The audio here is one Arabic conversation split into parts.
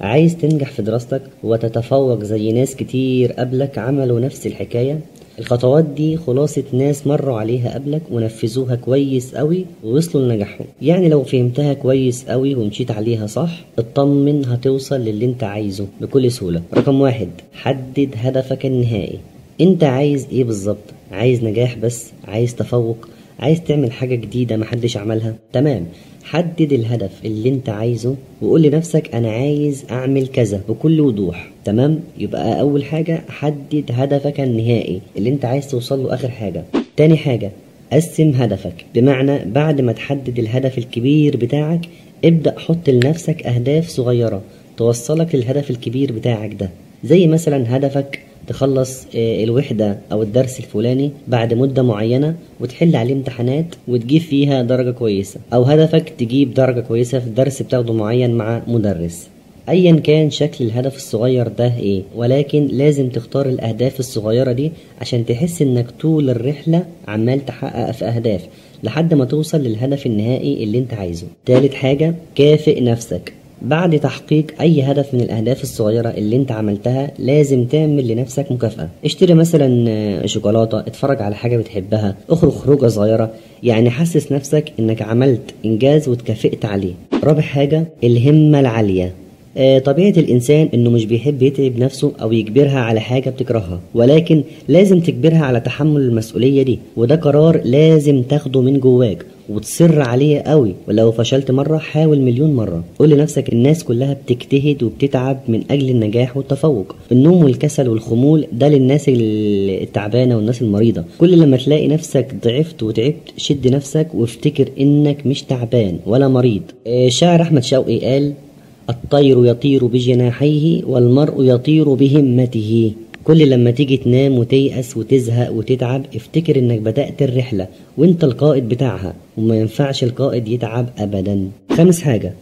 عايز تنجح في دراستك وتتفوق زي ناس كتير قبلك عملوا نفس الحكاية؟ الخطوات دي خلاصة ناس مروا عليها قبلك ونفذوها كويس قوي ووصلوا لنجاحهم. يعني لو فهمتها كويس قوي ومشيت عليها صح اطمن هتوصل للي انت عايزه بكل سهولة. رقم واحد حدد هدفك النهائي. انت عايز إيه بالظبط؟ عايز نجاح بس؟ عايز تفوق؟ عايز تعمل حاجة جديدة محدش عملها؟ تمام. حدد الهدف اللي انت عايزه وقول لنفسك أنا عايز أعمل كذا بكل وضوح. تمام؟ يبقى أول حاجة حدد هدفك النهائي اللي انت عايز توصل له آخر حاجة. تاني حاجة قسم هدفك. بمعنى بعد ما تحدد الهدف الكبير بتاعك ابدأ حط لنفسك أهداف صغيرة توصلك للهدف الكبير بتاعك ده. زي مثلا هدفك تخلص الوحدة أو الدرس الفلاني بعد مدة معينة وتحل عليه امتحانات وتجيب فيها درجة كويسة أو هدفك تجيب درجة كويسة في درس بتاخده معين مع مدرس. أيا كان شكل الهدف الصغير ده إيه ولكن لازم تختار الأهداف الصغيرة دي عشان تحس إنك طول الرحلة عمال تحقق في أهداف لحد ما توصل للهدف النهائي اللي أنت عايزه. تالت حاجة كافئ نفسك. بعد تحقيق أي هدف من الأهداف الصغيرة اللي أنت عملتها لازم تعمل لنفسك مكافأة. اشتري مثلا شوكولاتة اتفرج على حاجة بتحبها اخرج خروجة صغيرة. يعني حسس نفسك إنك عملت إنجاز واتكافئت عليه. رابع حاجة الهمة العالية. طبيعة الإنسان إنه مش بيحب يتعب نفسه أو يجبرها على حاجة بتكرهها ولكن لازم تجبرها على تحمل المسؤولية دي وده قرار لازم تاخده من جواك وتصر عليه قوي. ولو فشلت مرة حاول مليون مرة. قول لنفسك الناس كلها بتجتهد وبتتعب من أجل النجاح والتفوق. النوم والكسل والخمول ده للناس التعبانة والناس المريضة. كل لما تلاقي نفسك ضعفت وتعبت شد نفسك وافتكر إنك مش تعبان ولا مريض. الشاعر أحمد شوقي قال الطير يطير بجناحيه والمرء يطير بهمته. كل لما تيجي تنام وتيأس وتزهق وتتعب افتكر إنك بدأت الرحلة وأنت القائد بتاعها وما ينفعش القائد يتعب ابدا. خامس حاجة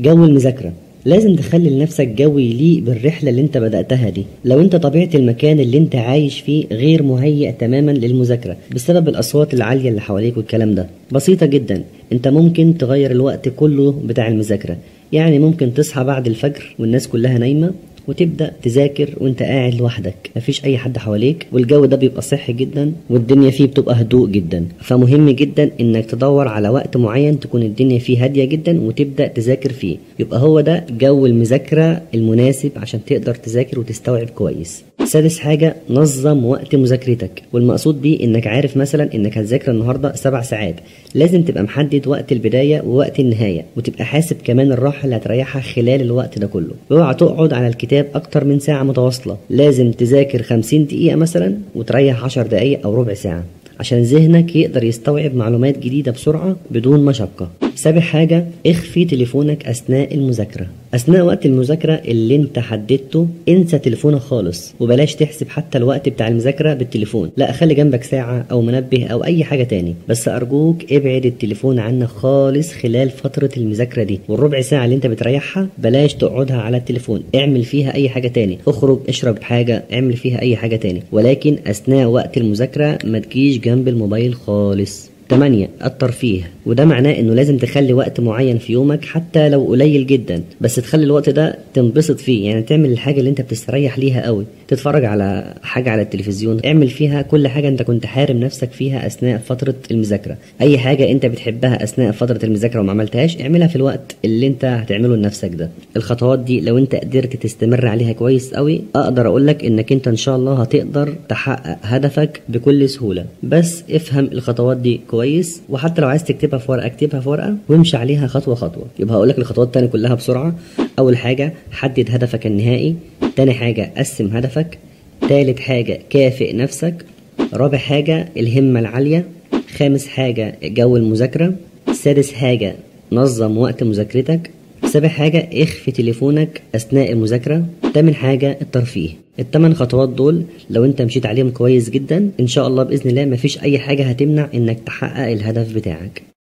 جو المذاكرة. لازم تخلي لنفسك جو يليق بالرحلة اللي أنت بدأتها دي. لو أنت طبيعة المكان اللي أنت عايش فيه غير مهيئ تماما للمذاكرة بسبب الأصوات العالية اللي حواليك والكلام ده. بسيطة جدا أنت ممكن تغير الوقت كله بتاع المذاكرة. يعني ممكن تصحى بعد الفجر والناس كلها نايمة وتبدأ تذاكر وانت قاعد لوحدك. مفيش أي حد حواليك والجو ده بيبقى صحي جدا والدنيا فيه بتبقى هدوء جدا. فمهم جدا إنك تدور على وقت معين تكون الدنيا فيه هادية جدا وتبدأ تذاكر فيه. يبقى هو ده جو المذاكرة المناسب عشان تقدر تذاكر وتستوعب كويس. سادس حاجة نظم وقت مذاكرتك. والمقصود بيه إنك عارف مثلا إنك هتذاكر النهاردة سبع ساعات. لازم تبقى محدد وقت البداية ووقت النهاية وتبقى حاسب كمان الراحة اللي هتريحها خلال الوقت ده كله. اوعى تقعد على الكتاب أكتر من ساعة متواصلة. لازم تذاكر 50 دقيقة مثلا وتريح 10 دقايق أو ربع ساعة عشان ذهنك يقدر يستوعب معلومات جديدة بسرعة بدون مشقة. سابع حاجة اخفي تليفونك أثناء المذاكرة. أثناء وقت المذاكرة اللي انت حددته انسى تليفونك خالص. وبلاش تحسب حتى الوقت بتاع المذاكرة بالتليفون. لا خلي جنبك ساعة أو منبه أو أي حاجة تاني. بس أرجوك ابعد التليفون عنك خالص خلال فترة المذاكرة دي. والربع ساعة اللي انت بتريحها بلاش تقعدها على التليفون. اعمل فيها أي حاجة تاني. اخرج اشرب حاجة اعمل فيها أي حاجة تاني. ولكن أثناء وقت المذاكرة ما تجيش جنب الموبايل خالص. 8 الترفيه وده معناه إنه لازم تخلي وقت معين في يومك حتى لو قليل جدا. بس تخلي الوقت ده تنبسط فيه. يعني تعمل الحاجة اللي أنت بتستريح ليها قوي. تتفرج على حاجة على التلفزيون. اعمل فيها كل حاجة أنت كنت حارم نفسك فيها أثناء فترة المذاكرة. أي حاجة أنت بتحبها أثناء فترة المذاكرة وما عملتهاش اعملها في الوقت اللي أنت هتعمله لنفسك ده. الخطوات دي لو أنت قدرت تستمر عليها كويس قوي أقدر أقول لك إنك أنت إن شاء الله هتقدر تحقق هدفك بكل سهولة. بس افهم الخطوات دي كويس. وحتى لو عايز تكتبها في ورقة اكتبها في ورقة وامشي عليها خطوة خطوة. يبقى هقول لك الخطوات التانية كلها بسرعة. أول حاجة حدد هدفك النهائي. تاني حاجة قسم هدفك. تالت حاجة كافئ نفسك. رابع حاجة الهمة العالية. خامس حاجة جو المذاكرة. سادس حاجة نظم وقت مذاكرتك. سابع حاجة اخفي تليفونك أثناء المذاكرة. تامن حاجة الترفيه. التمن خطوات دول لو أنت مشيت عليهم كويس جدا إن شاء الله بإذن الله مفيش أي حاجة هتمنع إنك تحقق الهدف بتاعك.